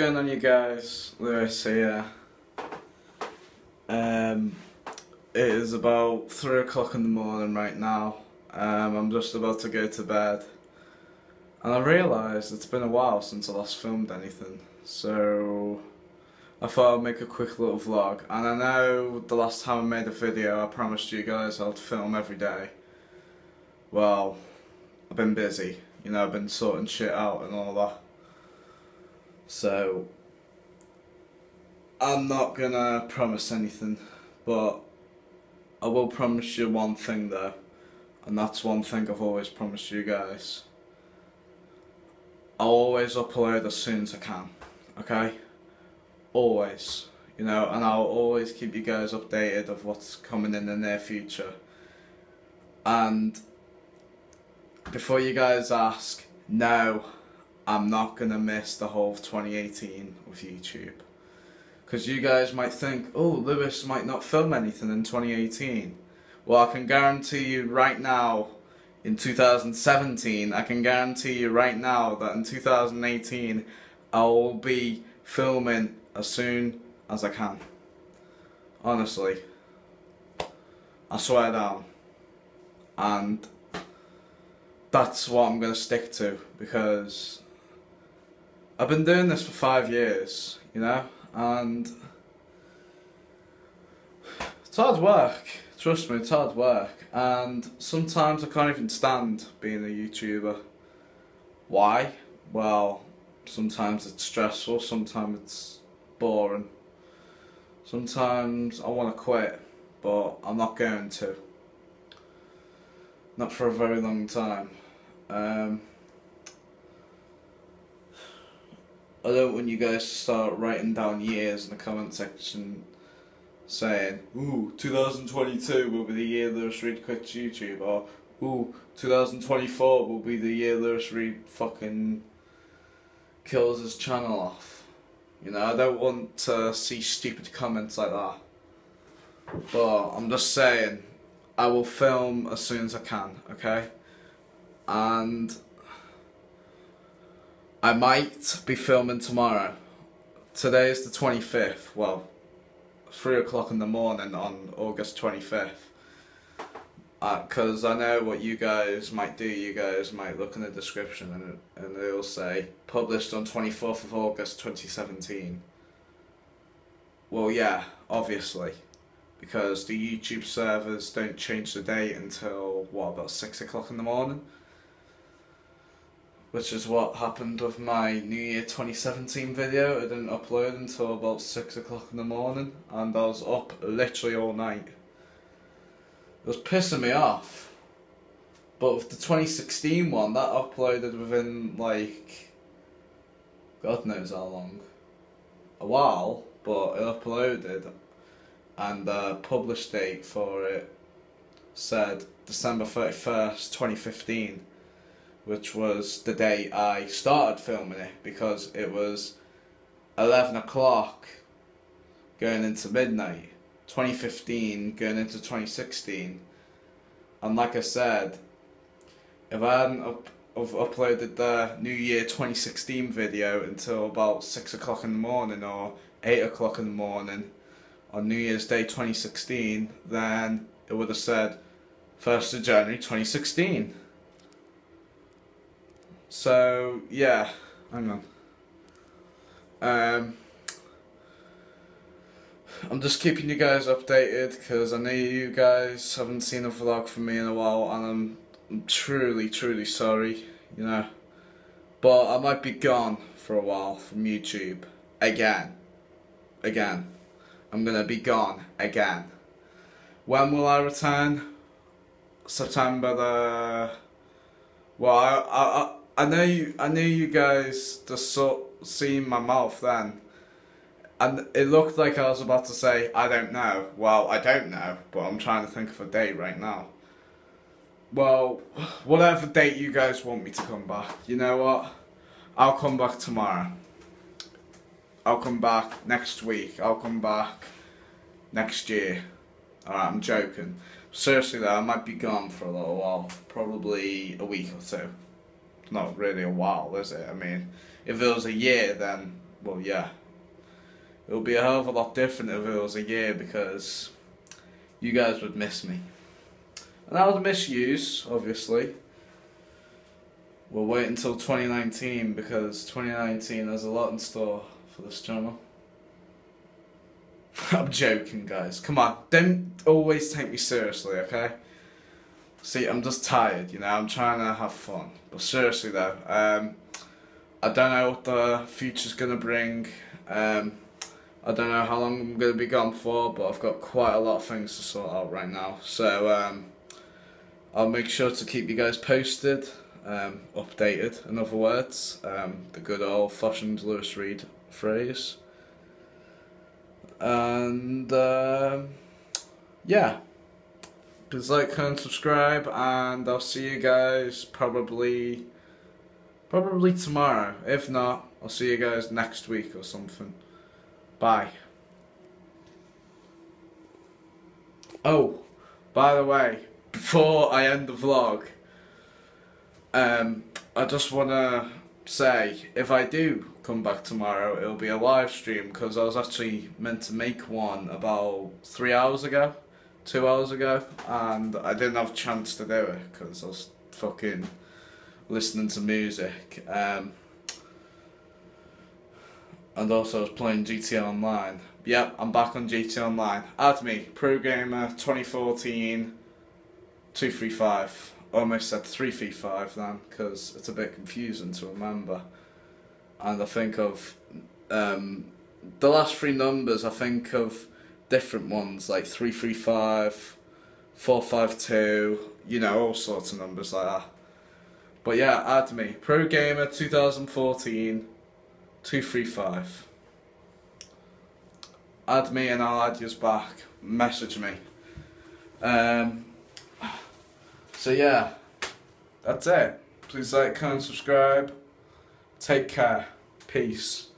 going on you guys? Louis here. Um, it is about 3 o'clock in the morning right now. Um, I'm just about to go to bed. And I realised it's been a while since I last filmed anything. So I thought I'd make a quick little vlog. And I know the last time I made a video I promised you guys I'd film every day. Well, I've been busy. You know, I've been sorting shit out and all that. So, I'm not gonna promise anything, but I will promise you one thing though, and that's one thing I've always promised you guys. I'll always upload as soon as I can, okay? Always, you know, and I'll always keep you guys updated of what's coming in the near future. And before you guys ask, no, I'm not gonna miss the whole of 2018 with YouTube. Because you guys might think, oh, Louis might not film anything in 2018. Well, I can guarantee you right now, in 2017, I can guarantee you right now that in 2018, I will be filming as soon as I can. Honestly. I swear down. And that's what I'm going to stick to because I've been doing this for five years, you know, and it's hard work. Trust me, it's hard work, and sometimes I can't even stand being a YouTuber. Why? Well, sometimes it's stressful, sometimes it's boring. Sometimes I want to quit, but I'm not going to. Not for a very long time. Um, I don't want you guys to start writing down years in the comment section saying, ooh, 2022 will be the year Louis Reed quits YouTube, or ooh, 2024 will be the year Louis Reed fucking kills his channel off. You know, I don't want to see stupid comments like that. But I'm just saying, I will film as soon as I can, okay? And I might be filming tomorrow. Today is the 25th, well, 3 o'clock in the morning on August 25th. Because uh, I know what you guys might do, you guys might look in the description and, and it'll say, published on 24th of August 2017. Well, yeah, obviously. Because the YouTube servers don't change the date until, what, about 6 o'clock in the morning? Which is what happened with my New Year 2017 video. It didn't upload until about 6 o'clock in the morning, and I was up literally all night. It was pissing me off. But with the 2016 one, that uploaded within like. God knows how long. A while, but it uploaded, and the published date for it said December 31st, 2015 which was the day I started filming it because it was 11 o'clock going into midnight, 2015 going into 2016. And like I said, if I hadn't up, have uploaded the New Year 2016 video until about 6 o'clock in the morning or 8 o'clock in the morning on New Year's Day 2016, then it would have said 1st of January 2016. So yeah, hang on. Um, I'm just keeping you guys updated because I know you guys haven't seen a vlog from me in a while, and I'm, I'm truly, truly sorry. You know, but I might be gone for a while from YouTube again. Again, I'm gonna be gone again. When will I return? September the. Well, I, I, I know you. I knew you guys just saw seeing my mouth then, and it looked like I was about to say I don't know. Well, I don't know, but I'm trying to think of a date right now. Well, whatever date you guys want me to come back, you know what? I'll come back tomorrow. I'll come back next week. I'll come back next year. Alright, I'm joking. Seriously though, I might be gone for a little while. Probably a week or two not really a while, is it? I mean, if it was a year, then well, yeah. It would be a hell of a lot different if it was a year because you guys would miss me. And I would miss yous, obviously. We'll wait until 2019 because 2019 has a lot in store for this channel. I'm joking, guys. Come on, don't always take me seriously, okay? See, I'm just tired, you know. I'm trying to have fun, but seriously though, um, I don't know what the future's gonna bring. Um, I don't know how long I'm gonna be gone for, but I've got quite a lot of things to sort out right now. So um, I'll make sure to keep you guys posted, um, updated. In other words, um, the good old-fashioned Louis Reed phrase. And um, yeah, please like, comment, subscribe, and I'll see you guys probably probably tomorrow. If not, I'll see you guys next week or something. Bye. Oh, by the way, before I end the vlog, um, I just want to say if I do come back tomorrow, it'll be a live stream because I was actually meant to make one about three hours ago, two hours ago, and I didn't have a chance to do it because I was fucking listening to music. Um, and also I was playing GTA Online. Yep, I'm back on GTA Online. Add me, Pro Gamer 2014 235. Almost said 335 then, because it's a bit confusing to remember. And I think of um, the last three numbers, I think of different ones like 335, 452, you know, all sorts of numbers like that. But yeah, add me. Pro Gamer 2014 235. Add me and I'll add yours back. Message me. Um, so yeah, that's it. Please like, comment, subscribe. Take care. Peace.